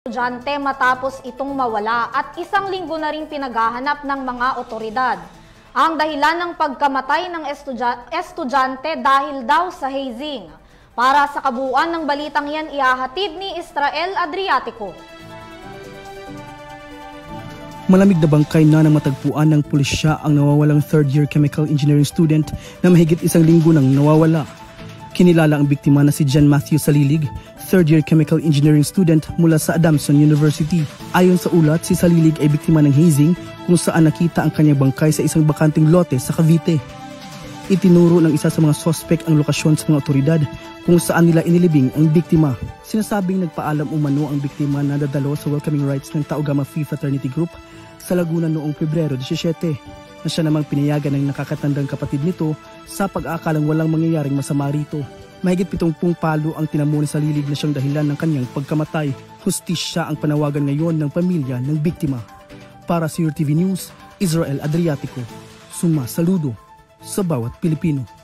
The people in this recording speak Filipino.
estudyante matapos itong mawala at isang linggo na ring pinaghahanap ng mga otoridad. Ang dahilan ng pagkamatay ng estudya- estudyante dahil daw sa hazing. Para sa kabuuan ng balitang yan, ihahatid ni Israel Adriatico. Malamig na bangkay na ng matagpuan ng pulisya ang nawawalang third-year chemical engineering student na mahigit isang linggo nang nawawala. Kinilala ang biktima na si John Matthew Salilig, third-year chemical engineering student mula sa Adamson University. Ayon sa ulat, si Salilig ay biktima ng hazing kung saan nakita ang kanyang bangkay sa isang bakanting lote sa Cavite. Itinuro ng isa sa mga sospek ang lokasyon sa mga otoridad kung saan nila inilibing ang biktima. Sinasabing nagpaalam umano ang biktima na dadalo sa welcoming rights ng Tau Gamma Phi Fraternity Group sa Laguna noong Pebrero 17 na siya namang pinayagan ng nakakatandang kapatid nito sa pag-aakalang walang mangyayaring masama rito. Mahigit pitongpung palo ang tinamuni sa lilig na siyang dahilan ng kanyang pagkamatay. Hustisya ang panawagan ngayon ng pamilya ng biktima. Para sa TV News, Israel Adriatico. Suma saludo sa bawat Pilipino.